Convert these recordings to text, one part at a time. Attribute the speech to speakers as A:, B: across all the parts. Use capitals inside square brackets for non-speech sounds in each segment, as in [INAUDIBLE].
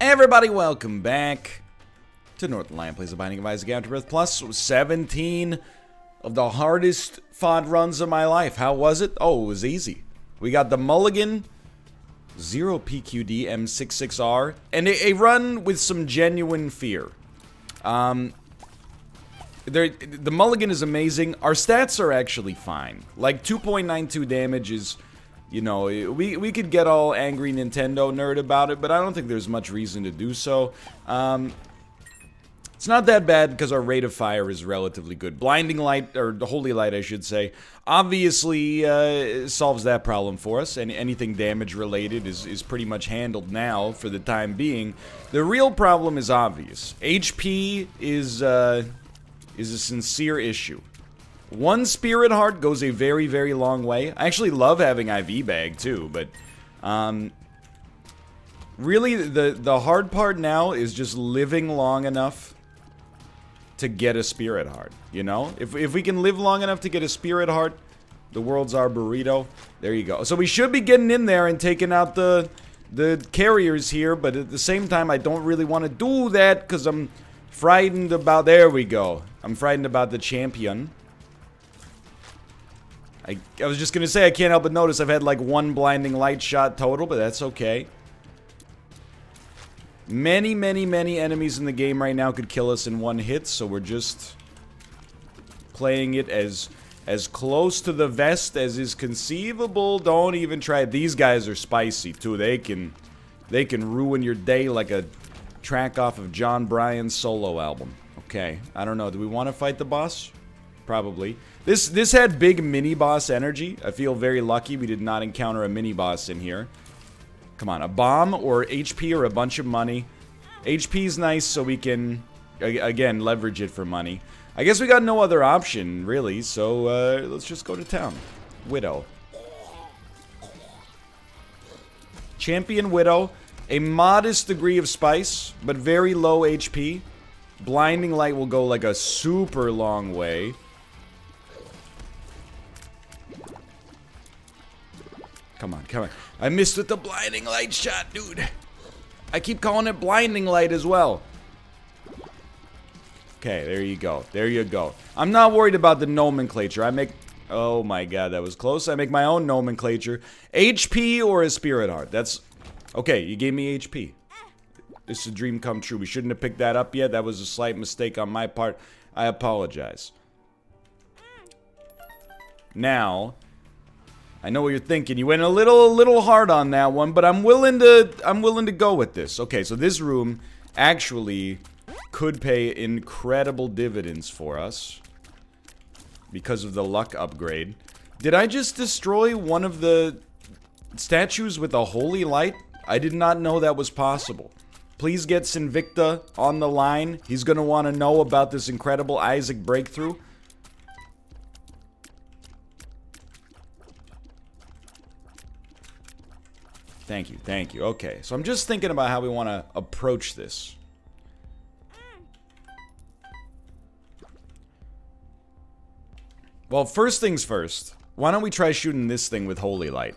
A: Everybody, welcome back to Northernlion Plays the Binding of Isaac Afterbirth Plus. 17 of the hardest fought runs of my life. How was it? Oh, it was easy. We got the Mulligan, 0 PQD M66R, and a, a run with some genuine fear. Um, there, the Mulligan is amazing. Our stats are actually fine. Like 2.92 damage is you know, we, we could get all angry Nintendo nerd about it, but I don't think there's much reason to do so. Um, it's not that bad because our rate of fire is relatively good. Blinding Light, or the Holy Light, I should say, obviously uh, solves that problem for us. And anything damage related is, is pretty much handled now for the time being. The real problem is obvious. HP is, uh, is a sincere issue. One Spirit Heart goes a very, very long way. I actually love having IV Bag, too, but... Um, really, the, the hard part now is just living long enough to get a Spirit Heart, you know? If, if we can live long enough to get a Spirit Heart, the world's our burrito. There you go. So we should be getting in there and taking out the the carriers here, but at the same time, I don't really want to do that because I'm frightened about... There we go. I'm frightened about the champion. I, I was just to say, I can't help but notice I've had like one blinding light shot total, but that's okay. Many, many, many enemies in the game right now could kill us in one hit, so we're just playing it as as close to the vest as is conceivable. Don't even try it. These guys are spicy too. They can they can ruin your day like a track off of John Bryan's solo album. Okay, I don't know. Do we want to fight the boss? Probably. This this had big mini boss energy. I feel very lucky we did not encounter a mini boss in here. Come on, a bomb or HP or a bunch of money. HP is nice so we can, again, leverage it for money. I guess we got no other option, really, so uh, let's just go to town. Widow. Champion Widow. A modest degree of spice, but very low HP. Blinding Light will go like a super long way. Come on, come on. I missed with the blinding light shot, dude. I keep calling it blinding light as well. Okay, there you go. There you go. I'm not worried about the nomenclature. I make... Oh my god, that was close. I make my own nomenclature. HP or a spirit heart. That's... Okay, you gave me HP. Is a dream come true. We shouldn't have picked that up yet. That was a slight mistake on my part. I apologize. Now, I know what you're thinking. You went a little, a little hard on that one, but I'm willing to, I'm willing to go with this. Okay, so this room actually could pay incredible dividends for us because of the luck upgrade. Did I just destroy one of the statues with a holy light? I did not know that was possible. Please get Sinvicta on the line. He's going to want to know about this incredible Isaac breakthrough. Thank you, thank you. Okay, so I'm just thinking about how we want to approach this. Well, first things first. Why don't we try shooting this thing with Holy Light?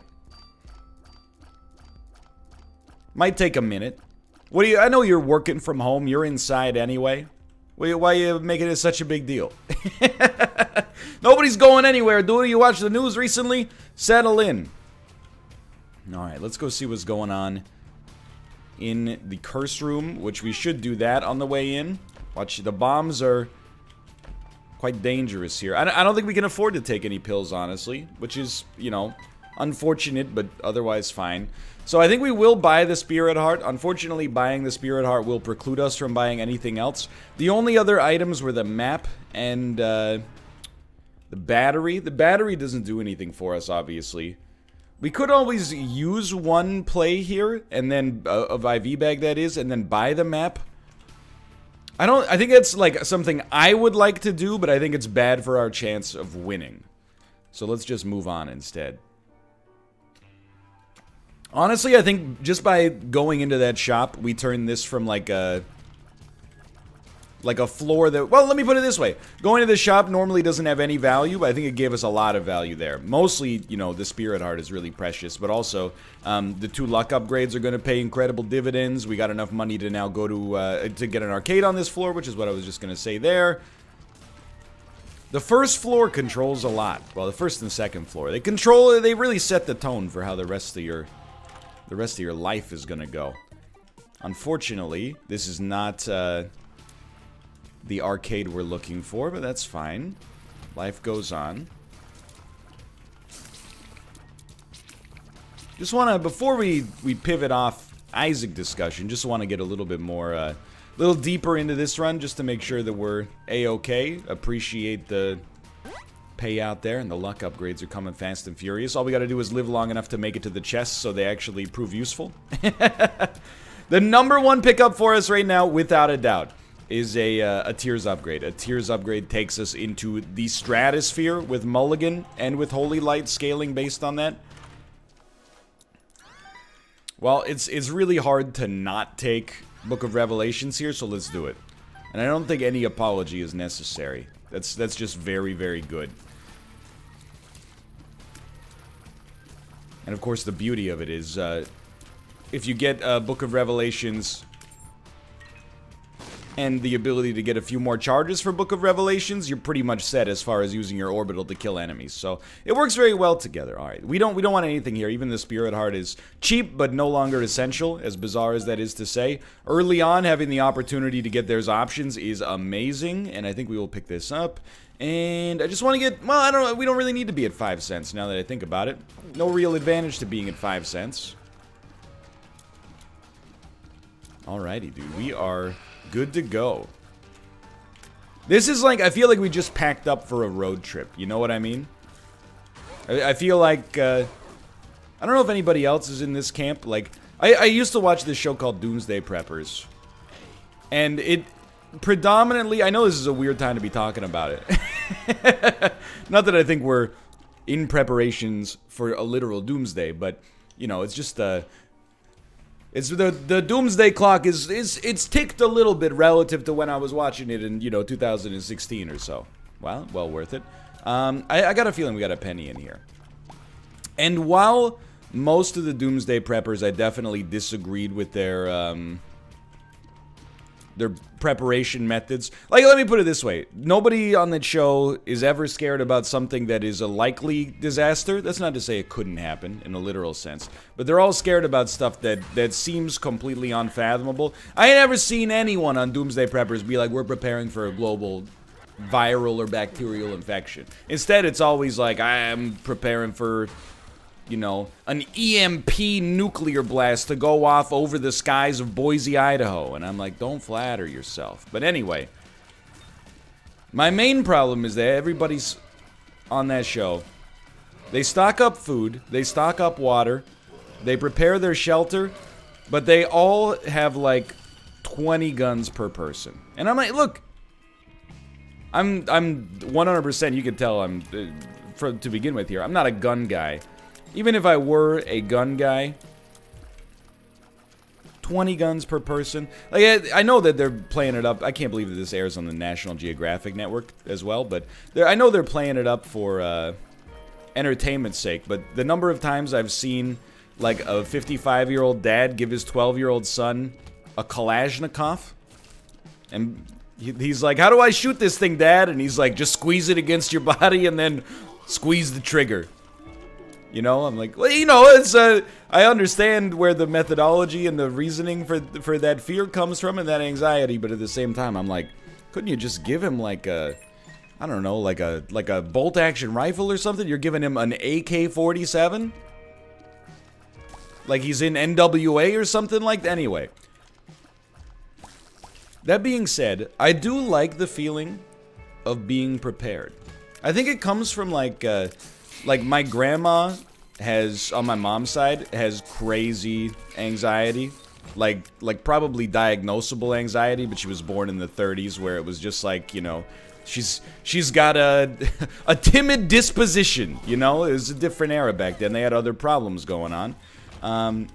A: Might take a minute. What do you... I know you're working from home. You're inside anyway. Why, why you making it such a big deal? [LAUGHS] Nobody's going anywhere, dude. You watched the news recently? Settle in. Alright, let's go see what's going on in the curse room, which we should do that on the way in. Watch, the bombs are quite dangerous here. I, don't think we can afford to take any pills, honestly, which is, you know, unfortunate, but otherwise fine. So I think we will buy the Spirit Heart. Unfortunately, buying the Spirit Heart will preclude us from buying anything else. The only other items were the map and uh, the battery. The battery doesn't do anything for us, obviously. We could always use one play here, and then, uh, of IV bag that is, and then buy the map. I don't, I think that's like something I would like to do, but I think it's bad for our chance of winning. So let's just move on instead. Honestly, I think just by going into that shop, we turn this from like a... like a floor that, well, let me put it this way. Going to the shop normally doesn't have any value, but I think it gave us a lot of value there. Mostly, you know, the Spirit Heart is really precious, but also um, the two luck upgrades are going to pay incredible dividends. We got enough money to now go to, uh, to get an arcade on this floor, which is what I was just going to say there. The first floor controls a lot. Well, the first and second floor. They control, they really set the tone for how the rest of your, the rest of your life is going to go. Unfortunately, this is not, uh, the arcade we're looking for, but that's fine. Life goes on. Just want to, before we, we pivot off Isaac discussion, just want to get a little bit more, a uh, little deeper into this run, just to make sure that we're a-okay. Appreciate the payout there, and the luck upgrades are coming fast and furious. All we got to do is live long enough to make it to the chest so they actually prove useful. [LAUGHS] the number one pickup for us right now, without a doubt is a, uh, a Tears upgrade. A Tears upgrade takes us into the Stratosphere with Mulligan and with Holy Light scaling based on that. Well, it's, it's really hard to not take Book of Revelations here, so let's do it. And I don't think any apology is necessary. That's, that's just very, very good. And of course, the beauty of it is, uh, if you get uh, Book of Revelations and the ability to get a few more charges for Book of Revelations, you're pretty much set as far as using your orbital to kill enemies. So it works very well together. All right, we don't we don't want anything here. Even the Spirit Heart is cheap, but no longer essential. As bizarre as that is to say, early on having the opportunity to get those options is amazing, and I think we will pick this up. And I just want to get, well, I don't know, we don't really need to be at 5 cents now that I think about it. No real advantage to being at 5 cents. Alrighty, dude. We are good to go. This is like, I feel like we just packed up for a road trip. You know what I mean? I, I feel like, uh, I don't know if anybody else is in this camp. Like, I, I used to watch this show called Doomsday Preppers. And it predominantly, I know this is a weird time to be talking about it. [LAUGHS] Not that I think we're in preparations for a literal doomsday, but, you know, it's just, uh, it's the the doomsday clock is is it's ticked a little bit relative to when I was watching it in you know 2016 or so. Well, well worth it. Um, I, I got a feeling we got a penny in here. And while most of the doomsday preppers, I definitely disagreed with their um, their preparation methods. Like, let me put it this way. Nobody on that show is ever scared about something that is a likely disaster. That's not to say it couldn't happen in a literal sense. But they're all scared about stuff that, that seems completely unfathomable. I ain't never seen anyone on Doomsday Preppers be like, we're preparing for a global viral or bacterial infection. Instead, it's always like, I am preparing for you know, an EMP nuclear blast to go off over the skies of Boise, Idaho. And I'm like, don't flatter yourself. But anyway, my main problem is that everybody's on that show. They stock up food, they stock up water, they prepare their shelter, but they all have like 20 guns per person. And I'm like, look, I'm I'm 100%. You can tell I'm uh, to begin with here. I'm not a gun guy. Even if I were a gun guy, 20 guns per person. Like I, I, know that they're playing it up. I can't believe that this airs on the National Geographic Network as well, but I know they're playing it up for uh, entertainment's sake. But the number of times I've seen like a 55-year-old dad give his 12-year-old son a Kalashnikov, and he, he's like, "How do I shoot this thing, Dad?" And he's like, "Just squeeze it against your body and then squeeze the trigger." You know, I'm like, well, you know, it's uh, I understand where the methodology and the reasoning for for that fear comes from and that anxiety, but at the same time, I'm like, couldn't you just give him like a, I don't know, like a like a bolt action rifle or something? You're giving him an AK-47, like he's in NWA or something like that. Anyway, that being said, I do like the feeling of being prepared. I think it comes from like. Uh, like my grandma has on my mom's side has crazy anxiety. Like like probably diagnosable anxiety but she was born in the 30s where it was just like you know she's she's got a [LAUGHS] a timid disposition you know? It was a different era back then. They had other problems going on. Um,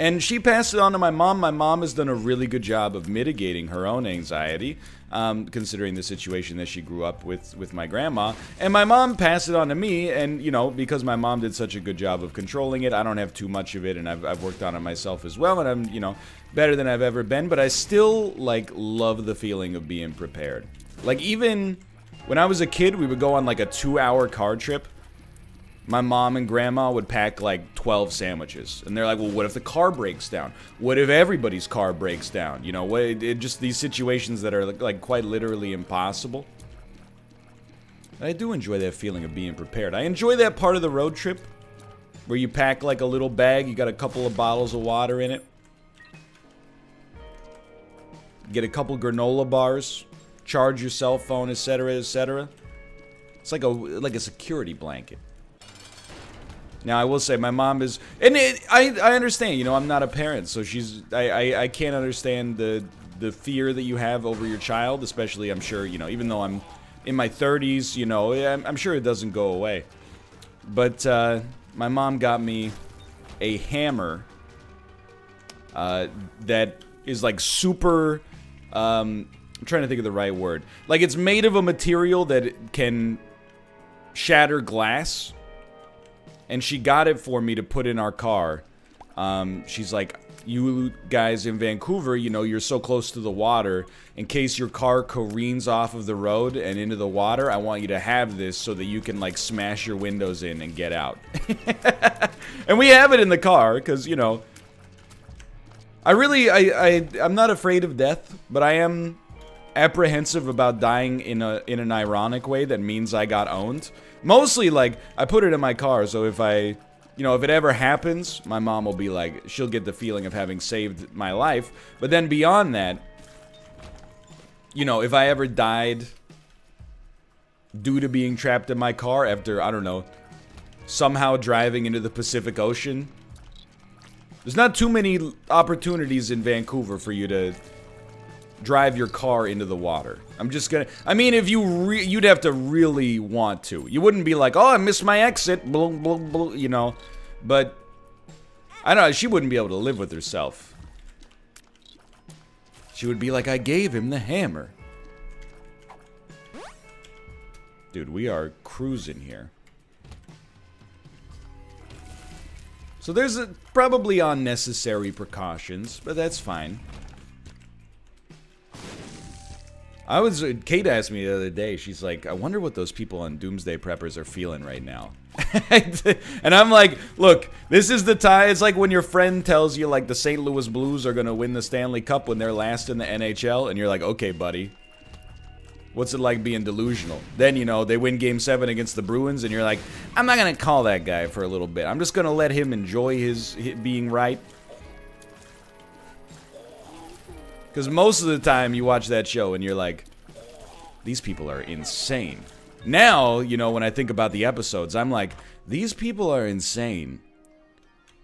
A: And she passed it on to my mom. My mom has done a really good job of mitigating her own anxiety, um, considering the situation that she grew up with with my grandma. And my mom passed it on to me. And you know, because my mom did such a good job of controlling it, I don't have too much of it, and I've, I've worked on it myself as well. And I'm you know better than I've ever been. But I still like love the feeling of being prepared. Like even when I was a kid, we would go on like a two-hour car trip my mom and grandma would pack like 12 sandwiches. And they're like well what if the car breaks down? What if everybody's car breaks down? You know what it, it just these situations that are like, like quite literally impossible. I do enjoy that feeling of being prepared. I enjoy that part of the road trip where you pack like a little bag you got a couple of bottles of water in it. Get a couple granola bars charge your cell phone etc etc it's like a like a security blanket now I will say my mom is, and it, I I understand. You know, I'm not a parent, so she's I, I I can't understand the the fear that you have over your child, especially I'm sure you know even though I'm in my 30s, you know I'm, I'm sure it doesn't go away. But uh, my mom got me a hammer uh, that is like super. Um, I'm trying to think of the right word. Like it's made of a material that can shatter glass and she got it for me to put in our car. Um, she's like, you guys in Vancouver, you know, you're so close to the water. In case your car careens off of the road and into the water, I want you to have this so that you can, like, smash your windows in and get out. [LAUGHS] and we have it in the car, because, you know, I really, I, I, I'm not afraid of death, but I am apprehensive about dying in a in an ironic way that means I got owned. Mostly, like, I put it in my car, so if I, you know, if it ever happens, my mom will be like, she'll get the feeling of having saved my life. But then beyond that, you know, if I ever died due to being trapped in my car after, I don't know, somehow driving into the Pacific Ocean, there's not too many opportunities in Vancouver for you to drive your car into the water. I'm just gonna. I mean, if you you'd have to really want to. You wouldn't be like, oh, I missed my exit, blah, blah, blah, you know. But I don't know. She wouldn't be able to live with herself. She would be like, I gave him the hammer. Dude, we are cruising here. So there's a, probably unnecessary precautions, but that's fine. I was uh, Kate asked me the other day. She's like, "I wonder what those people on Doomsday Preppers are feeling right now." [LAUGHS] and I'm like, "Look, this is the time. It's like when your friend tells you like the St. Louis Blues are gonna win the Stanley Cup when they're last in the NHL, and you're like, "Okay, buddy." What's it like being delusional? Then, you know, they win game seven against the Bruins, and you're like, I'm not going to call that guy for a little bit. I'm just going to let him enjoy his, his being right. Because most of the time you watch that show and you're like, these people are insane. Now, you know, when I think about the episodes, I'm like, these people are insane.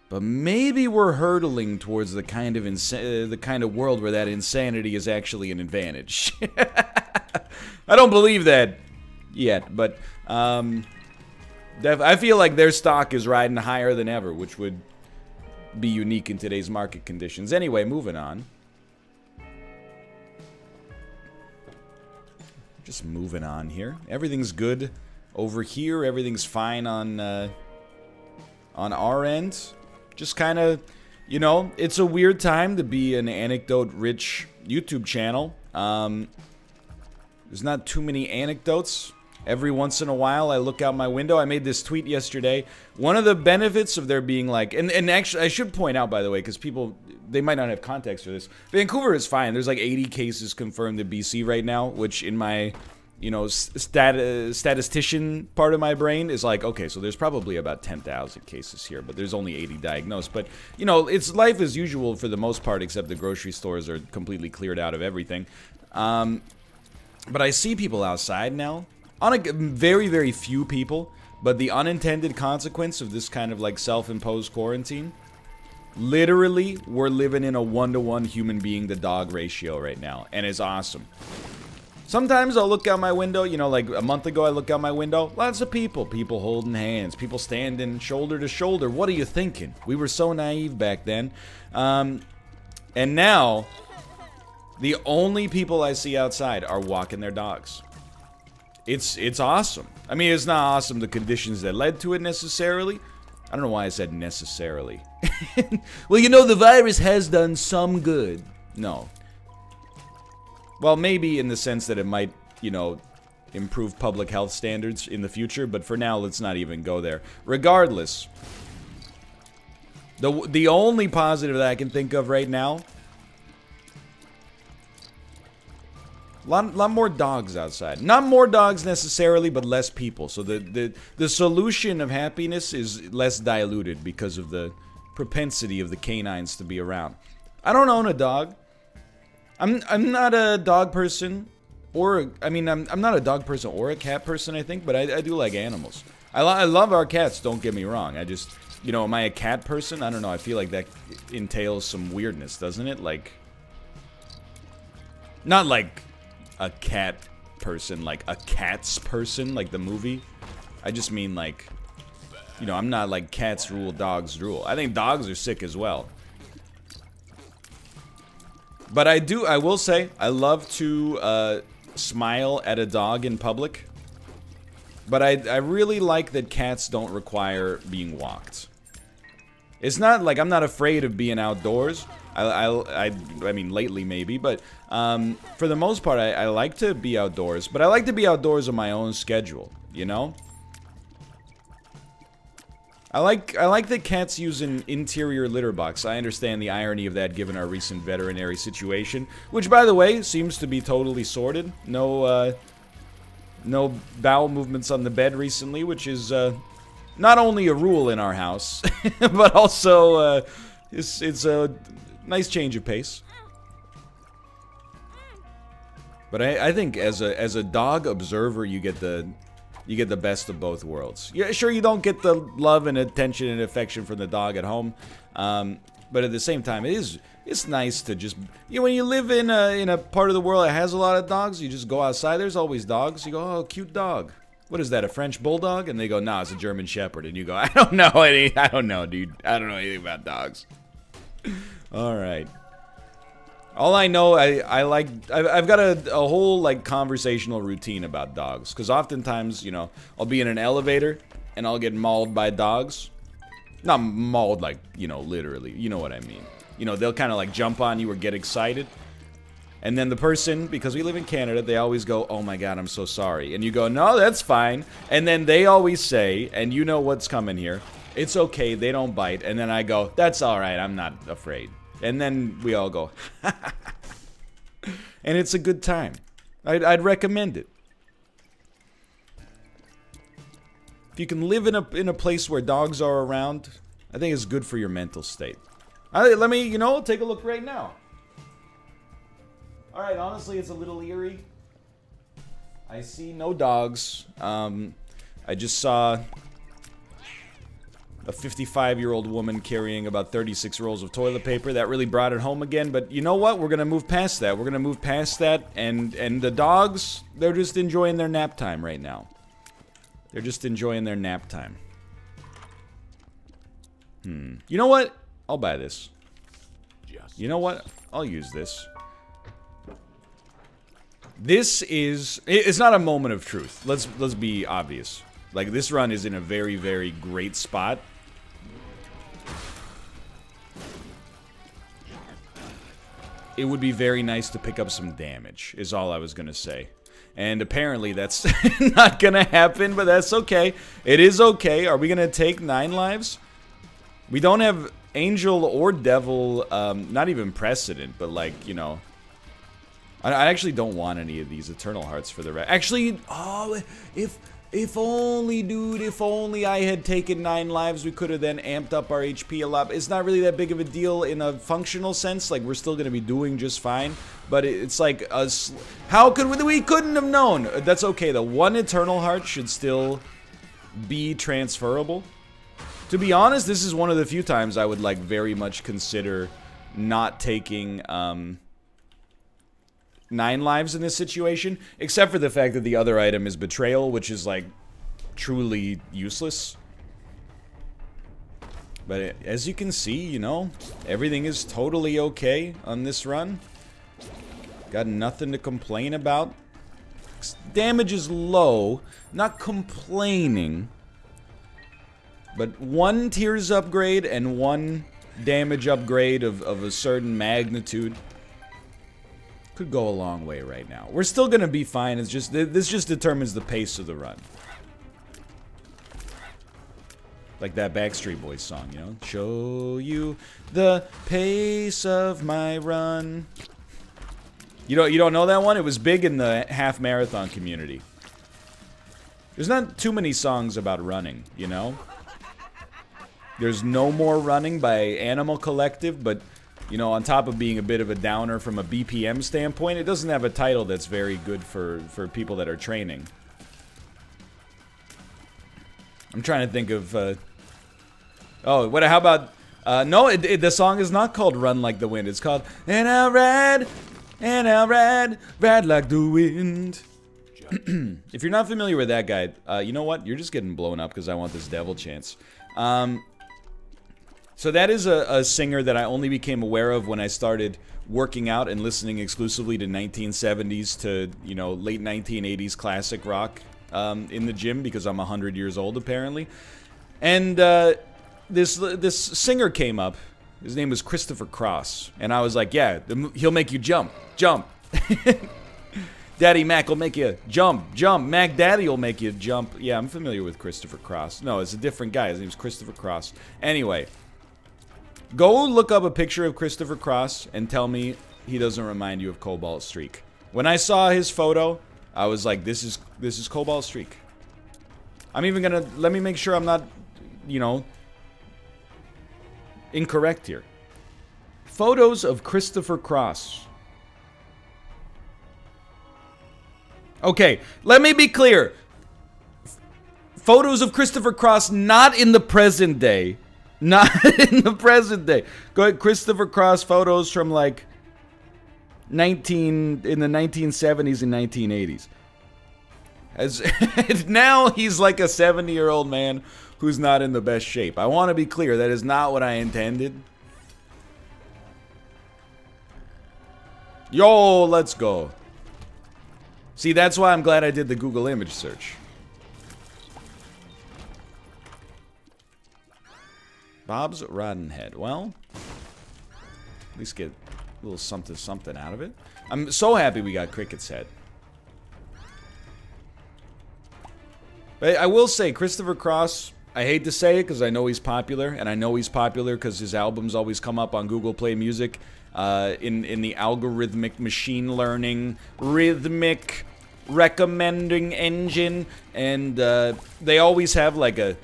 A: But maybe we're hurtling towards the kind of insa- uh, the kind of world where that insanity is actually an advantage. [LAUGHS] I don't believe that yet, but um, I feel like their stock is riding higher than ever, which would be unique in today's market conditions. Anyway, moving on. Just moving on here. Everything's good over here. Everything's fine on uh, on our end. Just kind of, you know, it's a weird time to be an anecdote-rich YouTube channel. Um, there's not too many anecdotes. Every once in a while, I look out my window. I made this tweet yesterday. One of the benefits of there being like, and, and actually, I should point out, by the way, because people, they might not have context for this. Vancouver is fine. There's like 80 cases confirmed in BC right now, which in my, you know, stat, statistician part of my brain is like, okay, so there's probably about 10,000 cases here, but there's only 80 diagnosed. But, you know, it's life as usual for the most part, except the grocery stores are completely cleared out of everything. Um, but I see people outside now on a very, very few people, but the unintended consequence of this kind of like self-imposed quarantine, literally, we're living in a one-to-one -one human being to dog ratio right now, and it's awesome. Sometimes I'll look out my window, you know, like a month ago I look out my window, lots of people, people holding hands, people standing shoulder to shoulder. What are you thinking? We were so naive back then. Um, and now, the only people I see outside are walking their dogs. It's it's awesome. I mean, it's not awesome the conditions that led to it necessarily. I don't know why I said necessarily. [LAUGHS] well, you know, the virus has done some good. No, well, maybe in the sense that it might, you know, improve public health standards in the future, but for now, let's not even go there. Regardless, the, the only positive that I can think of right now Lot, lot more dogs outside. Not more dogs necessarily, but less people. So the, the, the solution of happiness is less diluted because of the propensity of the canines to be around. I don't own a dog. I'm I'm not a dog person, or I mean I'm I'm not a dog person or a cat person. I think, but I, I do like animals. I, lo I love our cats. Don't get me wrong. I just you know, am I a cat person? I don't know. I feel like that entails some weirdness, doesn't it? Like, not like a cat person, like a cat's person, like the movie. I just mean like, you know, I'm not like cats rule, dogs rule. I think dogs are sick as well. But I do, I will say, I love to uh, smile at a dog in public. But I, I really like that cats don't require being walked. It's not like I'm not afraid of being outdoors. I, I, I, I mean, lately maybe, but um, for the most part, I, I like to be outdoors. But I like to be outdoors on my own schedule, you know? I like I like that cats use an interior litter box. I understand the irony of that given our recent veterinary situation, which by the way seems to be totally sorted. No uh, no bowel movements on the bed recently, which is uh, not only a rule in our house, [LAUGHS] but also uh, it's it's a nice change of pace. But I, I think as a as a dog observer, you get the you get the best of both worlds. Yeah, sure, you don't get the love and attention and affection from the dog at home, um, but at the same time, it is it's nice to just you know when you live in a in a part of the world that has a lot of dogs, you just go outside. There's always dogs. You go, oh, cute dog. What is that? A French bulldog? And they go, nah, it's a German Shepherd. And you go, [LAUGHS] I don't know any. I don't know, dude. I don't know anything about dogs. All right. All I know, I, I like, I've got a, a whole, like, conversational routine about dogs. Because oftentimes, you know, I'll be in an elevator, and I'll get mauled by dogs. Not mauled, like, you know, literally. You know what I mean. You know, they'll kind of, like, jump on you or get excited. And then the person, because we live in Canada, they always go, oh my god, I'm so sorry. And you go, no, that's fine. And then they always say, and you know what's coming here, it's okay, they don't bite. And then I go, that's alright, I'm not afraid. And then we all go, [LAUGHS] and it's a good time. I'd, I'd recommend it. If you can live in a in a place where dogs are around, I think it's good for your mental state. I, let me, you know, take a look right now. All right, honestly, it's a little eerie. I see no dogs. Um, I just saw a 55 year old woman carrying about 36 rolls of toilet paper. That really brought it home again. But you know what? We're gonna move past that. We're gonna move past that. And and the dogs, they're just enjoying their nap time right now. They're just enjoying their nap time. Hmm. You know what? I'll buy this. You know what? I'll use this. This is it's not a moment of truth. Let's let's be obvious. Like this run is in a very very great spot it would be very nice to pick up some damage, is all I was going to say. And apparently that's [LAUGHS] not going to happen, but that's okay. It is okay. Are we going to take nine lives? We don't have angel or devil, um, not even precedent, but like, you know... I, I actually don't want any of these eternal hearts for the rest. Actually, oh, if if only, dude, if only I had taken 9 lives, we could have then amped up our HP a lot. It's not really that big of a deal in a functional sense. Like, we're still going to be doing just fine. But it's like, us. how could we, we couldn't have known. That's okay, The One Eternal Heart should still be transferable. To be honest, this is one of the few times I would, like, very much consider not taking, um nine lives in this situation, except for the fact that the other item is betrayal, which is like truly useless. But as you can see, you know, everything is totally okay on this run. Got nothing to complain about. Damage is low, not complaining. But one tears upgrade and one damage upgrade of, of a certain magnitude could go a long way right now. We're still going to be fine. It's just This just determines the pace of the run. Like that Backstreet Boys song, you know? Show you the pace of my run. You don't, you don't know that one? It was big in the half marathon community. There's not too many songs about running, you know? There's No More Running by Animal Collective, but, you know, on top of being a bit of a downer from a BPM standpoint, it doesn't have a title that's very good for, for people that are training. I'm trying to think of. Uh... Oh, what? How about? Uh, no, it, it, the song is not called "Run Like the Wind." It's called "And I Ride, and I Ride, Ride Like the Wind." [CLEARS THROAT] if you're not familiar with that guy, uh, you know what? You're just getting blown up because I want this devil chance. Um, so that is a, a singer that I only became aware of when I started working out and listening exclusively to 1970s to you know late 1980s classic rock um, in the gym because I'm 100 years old apparently. And uh, this this singer came up. His name was Christopher Cross, and I was like, yeah, he'll make you jump, jump. [LAUGHS] Daddy Mac will make you jump, jump. Mac Daddy will make you jump. Yeah, I'm familiar with Christopher Cross. No, it's a different guy. His name's Christopher Cross. Anyway, go look up a picture of Christopher Cross and tell me he doesn't remind you of Cobalt Streak. When I saw his photo, I was like, this is this is Cobalt Streak. I'm even gonna let me make sure I'm not, you know, incorrect here. Photos of Christopher Cross. Okay, let me be clear. Photos of Christopher Cross not in the present day. Not [LAUGHS] in the present day. Go ahead, Christopher Cross photos from like 19 in the 1970s and 1980s. As [LAUGHS] now he's like a 70 year old man who's not in the best shape. I want to be clear, that is not what I intended. Yo, let's go. See, that's why I'm glad I did the Google image search. Bob's Rotten Head. Well, at least get a little something something out of it. I'm so happy we got Cricket's Head. But I will say, Christopher Cross, I hate to say it because I know he's popular, and I know he's popular because his albums always come up on Google Play Music uh, in, in the algorithmic machine learning, rhythmic recommending engine, and uh, they always have like a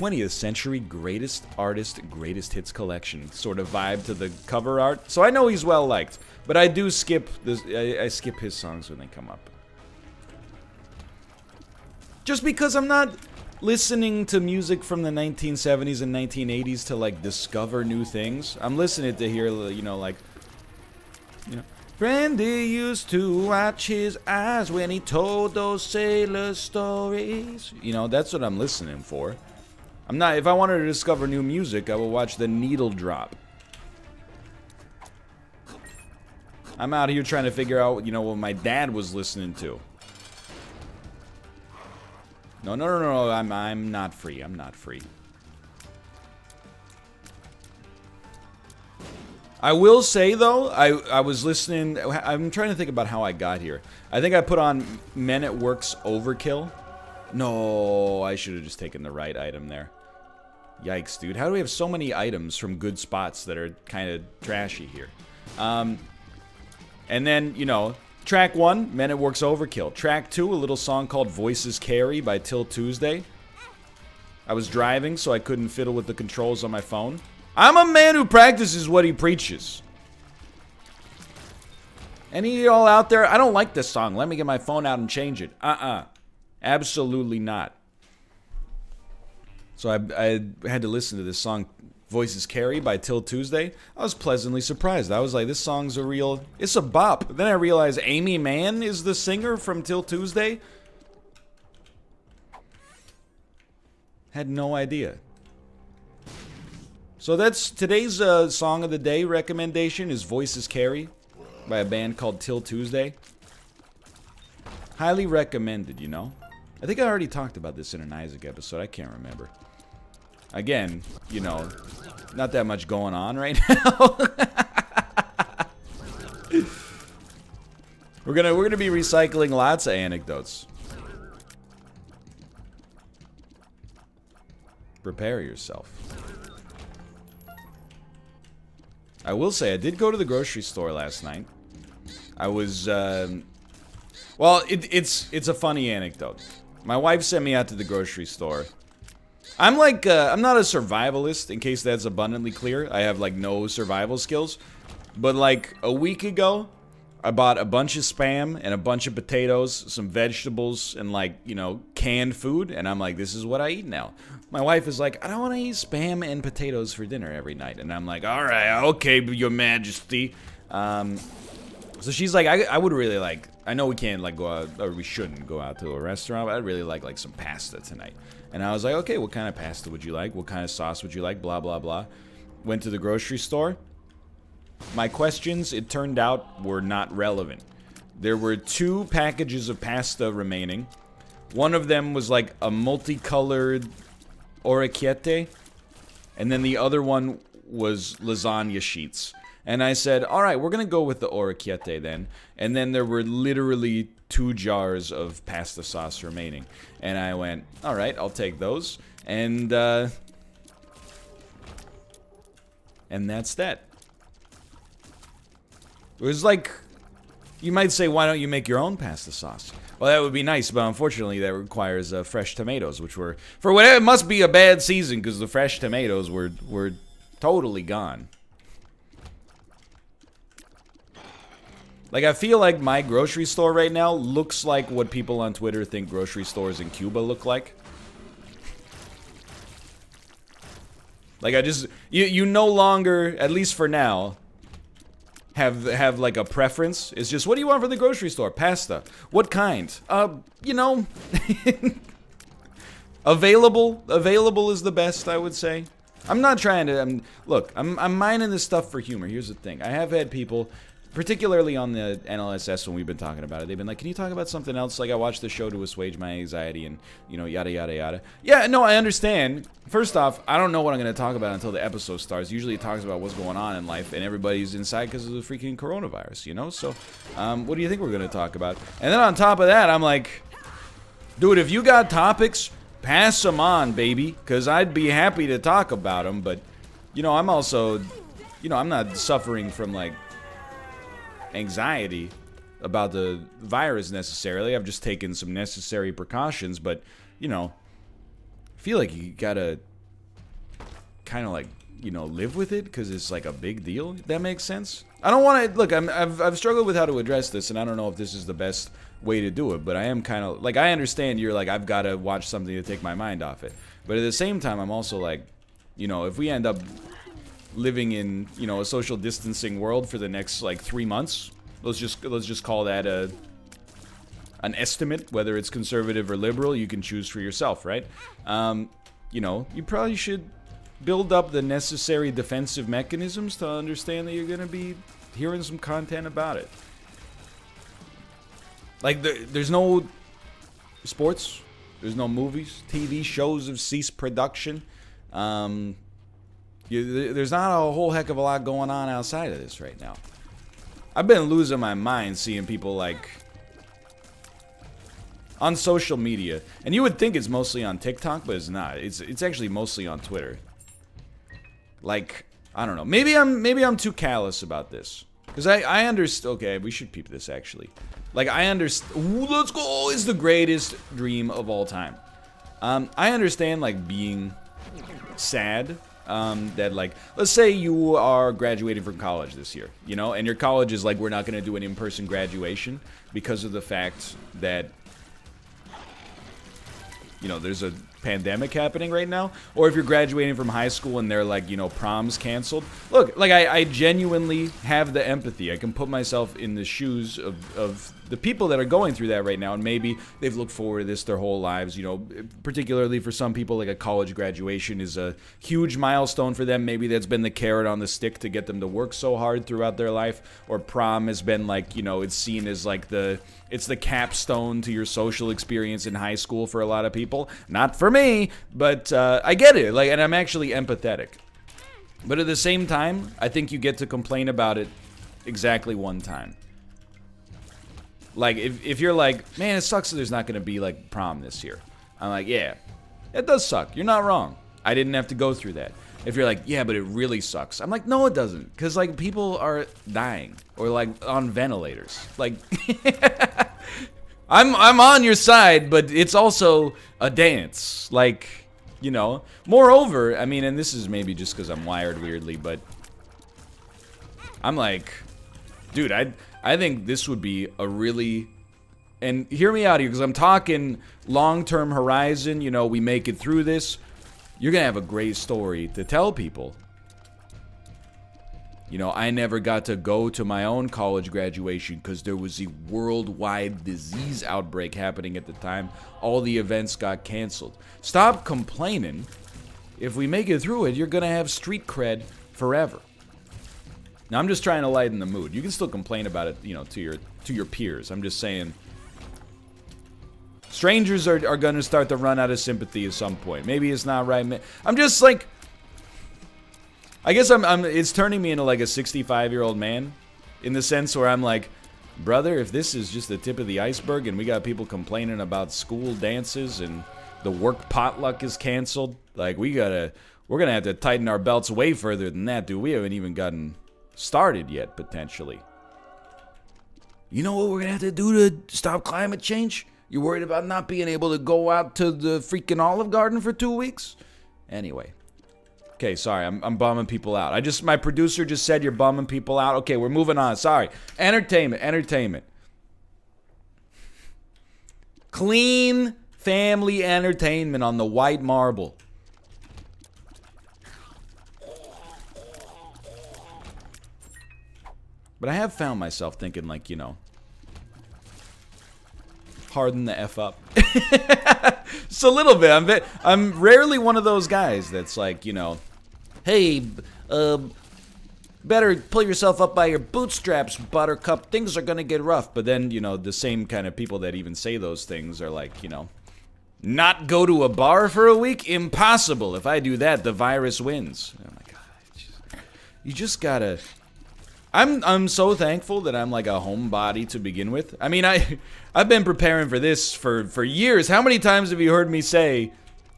A: 20th century greatest artist, greatest hits collection sort of vibe to the cover art. So I know he's well liked, but I do skip this. I, I skip his songs when they come up. Just because I'm not listening to music from the 1970s and 1980s to like discover new things. I'm listening to hear, you know, like, you know, Brandy used to watch his eyes when he told those sailor stories. You know, that's what I'm listening for. I'm not, if I wanted to discover new music, I will watch the needle drop. I'm out here trying to figure out, you know, what my dad was listening to. No, no, no, no, I'm, I'm not free. I'm not free. I will say, though, I, I was listening... I'm trying to think about how I got here. I think I put on Men at Work's Overkill. No, I should have just taken the right item there. Yikes, dude. How do we have so many items from good spots that are kind of trashy here? Um, and then, you know, Track 1, Men at Work's Overkill. Track 2, a little song called Voices Carry by 'Til Tuesday. I was driving, so I couldn't fiddle with the controls on my phone. I'm a man who practices what he preaches. Any of y'all out there? I don't like this song. Let me get my phone out and change it. Uh-uh. Absolutely not. So I, I had to listen to this song Voices Carry by 'Til Tuesday, I was pleasantly surprised. I was like, this song's a real, it's a bop. Then I realized Aimee Mann is the singer from 'Til Tuesday. Had no idea. So that's today's uh, song of the day recommendation is Voices Carry by a band called 'Til Tuesday. Highly recommended, you know. I think I already talked about this in an Isaac episode. I can't remember. Again, you know, not that much going on right [LAUGHS] now. we're gonna we're gonna be recycling lots of anecdotes. Prepare yourself. I will say I did go to the grocery store last night. I was, um, well, it, it's it's a funny anecdote. My wife sent me out to the grocery store I'm like, uh, I'm not a survivalist, in case that's abundantly clear. I have, like, no survival skills. But, like, a week ago, I bought a bunch of spam and a bunch of potatoes, some vegetables, and, like, you know, canned food. And I'm like, this is what I eat now. My wife is like, I don't want to eat spam and potatoes for dinner every night. And I'm like, all right, okay, your majesty. Um, so she's like, I, I would really like, I know we can't, like, go out, or we shouldn't go out to a restaurant, but I'd really like, like, some pasta tonight. And I was like, okay, what kind of pasta would you like? What kind of sauce would you like? Blah, blah, blah. Went to the grocery store. My questions, it turned out, were not relevant. There were two packages of pasta remaining. One of them was like a multicolored orecchiette. And then the other one was lasagna sheets. And I said, all right, we're going to go with the orecchiette then. And then there were literally two jars of pasta sauce remaining. And I went, all right, I'll take those. And, uh, and that's that. It was like, you might say, why don't you make your own pasta sauce? Well, that would be nice, but unfortunately, that requires uh, fresh tomatoes, which were, for whatever, it must be a bad season because the fresh tomatoes were, were totally gone. Like, I feel like my grocery store right now looks like what people on Twitter think grocery stores in Cuba look like. Like, I just... You, you no longer, at least for now, have have like a preference. It's just, what do you want for the grocery store? Pasta. What kind? Uh, you know... [LAUGHS] available. Available is the best, I would say. I'm not trying to... I'm, look, I'm, I'm mining this stuff for humor. Here's the thing. I have had people particularly on the NLSS when we've been talking about it, they've been like, "Can you talk about something else?" Like I watched the show to assuage my anxiety, and you know, yada yada yada. Yeah, no, I understand. First off, I don't know what I'm going to talk about until the episode starts. Usually, it talks about what's going on in life, and everybody's inside because of the freaking coronavirus, you know. So, um, what do you think we're going to talk about? And then on top of that, I'm like, dude, if you got topics, pass them on, baby, because I'd be happy to talk about them. But, you know, I'm also, you know, I'm not suffering from like anxiety about the virus necessarily. I've just taken some necessary precautions, but you know, I feel like you gotta kind of like you know live with it because it's like a big deal. That makes sense. I don't want to look. I'm, I've I've struggled with how to address this, and I don't know if this is the best way to do it. But I am kind of like I understand you're like I've got to watch something to take my mind off it. But at the same time, I'm also like, you know, if we end up living in you know a social distancing world for the next like three months Let's just let's just call that a an estimate, whether it's conservative or liberal. You can choose for yourself, right? Um, you know, you probably should build up the necessary defensive mechanisms to understand that you're going to be hearing some content about it. Like, the, there's no sports, there's no movies, TV shows have ceased production. Um, you, there's not a whole heck of a lot going on outside of this right now. I've been losing my mind seeing people like on social media, and you would think it's mostly on TikTok, but it's not. It's it's actually mostly on Twitter. Like I don't know. Maybe I'm maybe I'm too callous about this because I I understand. Okay, we should peep this actually. Like I understand. Let's go. Is the greatest dream of all time. Um, I understand like being sad um, that like let's say you are graduating from college this year you know and your college is like we're not going to do an in-person graduation because of the fact that you know there's a pandemic happening right now, or if you're graduating from high school and they're like, you know, proms canceled. Look, like I, I genuinely have the empathy. I can put myself in the shoes of, of the people that are going through that right now, and maybe they've looked forward to this their whole lives. You know, particularly for some people, like a college graduation is a huge milestone for them. Maybe that's been the carrot on the stick to get them to work so hard throughout their life, or prom has been like, you know, it's seen as like the it's the capstone to your social experience in high school for a lot of people. Not for me, but uh, I get it. Like, and I'm actually empathetic. But at the same time, I think you get to complain about it exactly one time. Like, if, if you're like, man, it sucks that there's not going to be, like, prom this year. I'm like, yeah, it does suck. You're not wrong. I didn't have to go through that. If you're like, yeah, but it really sucks. I'm like, no, it doesn't. Because, like, people are dying. Or, like, on ventilators. Like, [LAUGHS] I'm, I'm on your side, but it's also a dance. Like, you know. Moreover, I mean, and this is maybe just because I'm wired weirdly, but I'm like, dude, I I think this would be a really and hear me out here because I'm talking long-term horizon, you know, we make it through this. You're going to have a great story to tell people. You know, I never got to go to my own college graduation because there was a worldwide disease outbreak happening at the time. All the events got canceled. Stop complaining. If we make it through it, you're going to have street cred forever. Now, I'm just trying to lighten the mood. You can still complain about it, you know, to your to your peers. I'm just saying strangers are, are going to start to run out of sympathy at some point. Maybe it's not right. I'm just like I guess I'm, I'm it's turning me into like a 65 year old man in the sense where I'm like, brother, if this is just the tip of the iceberg and we got people complaining about school dances and the work potluck is canceled, like we gotta, we're gonna have to tighten our belts way further than that, dude. We haven't even gotten started yet, potentially. You know what we're gonna have to do to stop climate change? You worried about not being able to go out to the freaking Olive Garden for two weeks? Anyway. Okay, sorry, I'm, I'm bumming people out. I just, my producer just said you're bumming people out. Okay, we're moving on. Sorry. Entertainment, entertainment. Clean family entertainment on the white marble. But I have found myself thinking, like, you know, harden the f up. [LAUGHS] Just a little bit. I'm bit, I'm rarely one of those guys that's like, you know, Hey, uh, better pull yourself up by your bootstraps, Buttercup. Things are gonna get rough. But then, you know, the same kind of people that even say those things are like, you know, not go to a bar for a week? Impossible. If I do that, the virus wins. Oh my god. You just gotta. I'm I'm so thankful that I'm like a homebody to begin with. I mean, I [LAUGHS] I've been preparing for this for for years. How many times have you heard me say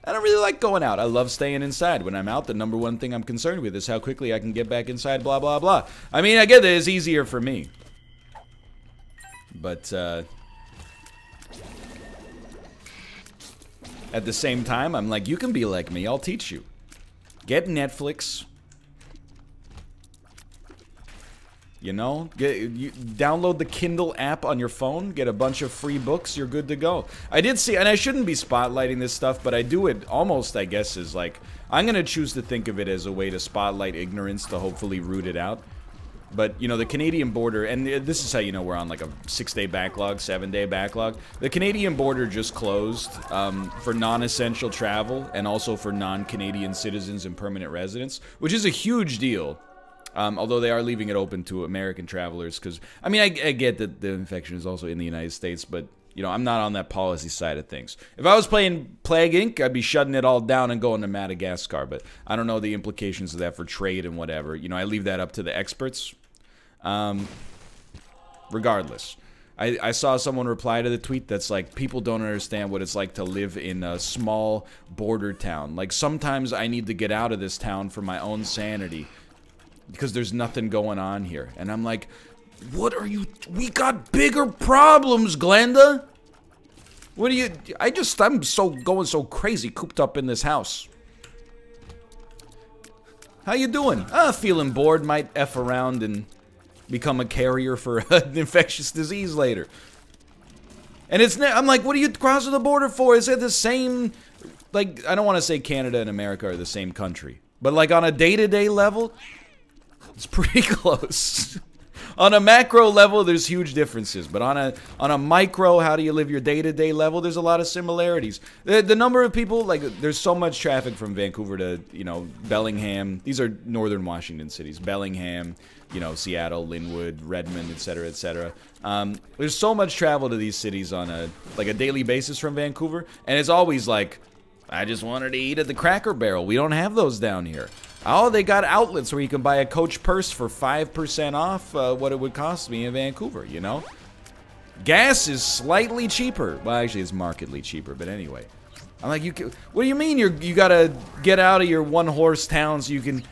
A: I don't really like going out. I love staying inside. When I'm out, the number one thing I'm concerned with is how quickly I can get back inside, blah, blah, blah. I mean, I get that it's easier for me. But, uh... At the same time, I'm like, you can be like me. I'll teach you. Get Netflix. You know, get you download the Kindle app on your phone, get a bunch of free books, you're good to go. I did see, and I shouldn't be spotlighting this stuff, but I do it almost, I guess, is like I'm gonna choose to think of it as a way to spotlight ignorance to hopefully root it out. But you know, the Canadian border, and this is how you know we're on like a six-day backlog, seven-day backlog. The Canadian border just closed um, for non-essential travel and also for non-Canadian citizens and permanent residents, which is a huge deal. Um, although they are leaving it open to American travelers, because I mean, I, I, get that the infection is also in the United States, but you know, I'm not on that policy side of things. If I was playing Plague Inc., I'd be shutting it all down and going to Madagascar, but I don't know the implications of that for trade and whatever. You know, I leave that up to the experts. Um, regardless. I, I, saw someone reply to the tweet that's like, people don't understand what it's like to live in a small border town. Like, sometimes I need to get out of this town for my own sanity because there's nothing going on here. And I'm like, what are you? We got bigger problems, Glenda. What are you? I just, I'm so going so crazy cooped up in this house. How you doing? Ah, feeling bored, might F around and become a carrier for [LAUGHS] an infectious disease later. And it's, I'm like, what are you crossing the border for? Is it the same like I don't want to say Canada and America are the same country, but like on a day-to-day level, it's pretty [LAUGHS] close. on a macro level, there's huge differences, but on a on a micro, how do you live your day-to-day level? There's a lot of similarities. The, the number of people, like, there's so much traffic from Vancouver to you know Bellingham. These are northern Washington cities: Bellingham, you know, Seattle, Lynnwood, Redmond, etc., etc. Um, there's so much travel to these cities on a like a daily basis from Vancouver, and it's always like, I just wanted to eat at the Cracker Barrel. We don't have those down here. Oh, they got outlets where you can buy a Coach purse for 5% off uh, what it would cost me in Vancouver, you know? Gas is slightly cheaper. Well, actually, it's markedly cheaper, but anyway. I'm like, you. Can, what do you mean you're you gotta get out of your one horse town so you can?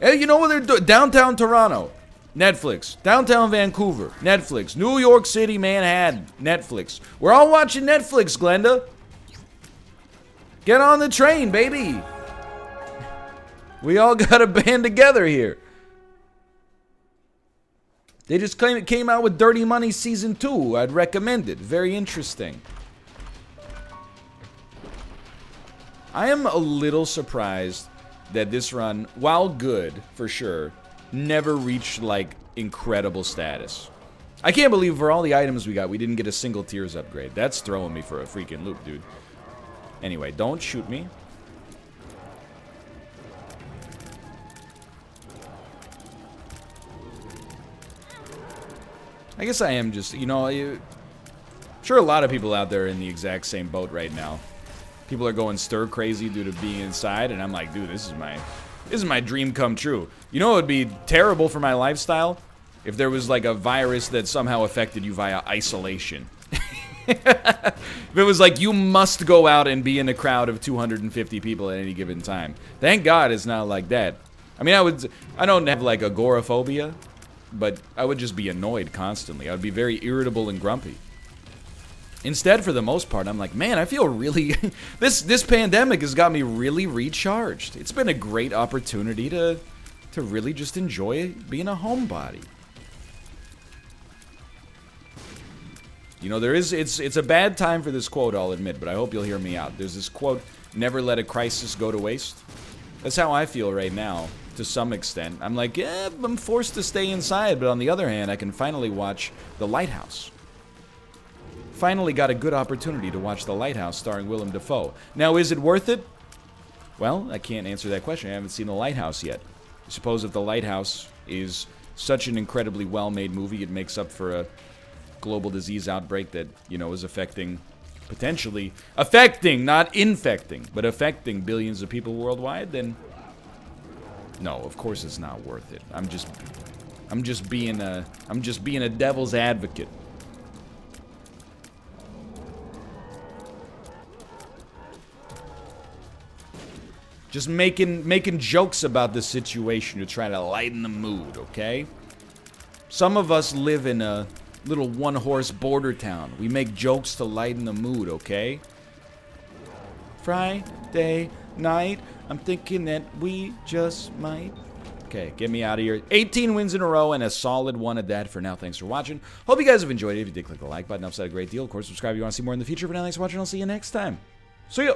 A: Hey, you know what they're doing? Downtown Toronto, Netflix. Downtown Vancouver, Netflix. New York City, Manhattan, Netflix. We're all watching Netflix, Glenda. Get on the train, baby. We all [LAUGHS] got to band together here. They just claim it came out with Dirty Money Season 2. I'd recommend it. Very interesting. I am a little surprised that this run, while good, for sure, never reached, like, incredible status. I can't believe for all the items we got, we didn't get a single Tears upgrade. That's throwing me for a freaking loop, dude. Anyway, don't shoot me. I guess I am just, you know, you, sure a lot of people out there in the exact same boat right now. People are going stir crazy due to being inside, and I'm like, dude, this is my, this is my dream come true. You know, it would be terrible for my lifestyle if there was like a virus that somehow affected you via isolation. [LAUGHS] if it was like you must go out and be in a crowd of 250 people at any given time. Thank God it's not like that. I mean, I would, I don't have like agoraphobia, but I would just be annoyed constantly. I would be very irritable and grumpy. Instead, for the most part, I'm like, man, I feel really... [LAUGHS] this this pandemic has got me really recharged. It's been a great opportunity to, to really just enjoy being a homebody. You know, there is... It's, it's a bad time for this quote, I'll admit, but I hope you'll hear me out. There's this quote, never let a crisis go to waste. That's how I feel right now to some extent. I'm like, yeah, I'm forced to stay inside, but on the other hand, I can finally watch The Lighthouse. Finally got a good opportunity to watch The Lighthouse starring Willem Dafoe. Now, is it worth it? Well, I can't answer that question. I haven't seen The Lighthouse yet. I suppose if The Lighthouse is such an incredibly well-made movie, it makes up for a global disease outbreak that, you know, is affecting potentially affecting, not infecting, but affecting billions of people worldwide, then no, of course it's not worth it. I'm just I'm just being a I'm just being a devil's advocate. Just making making jokes about the situation to try to lighten the mood, okay? Some of us live in a little one-horse border town. We make jokes to lighten the mood, okay? Friday night, I'm thinking that we just might. Okay, get me out of here. 18 wins in a row and a solid one at that for now. Thanks for watching. Hope you guys have enjoyed it. If you did, click the like button. Out a great deal. Of course, subscribe if you want to see more in the future. For now, thanks for watching. I'll see you next time. See ya!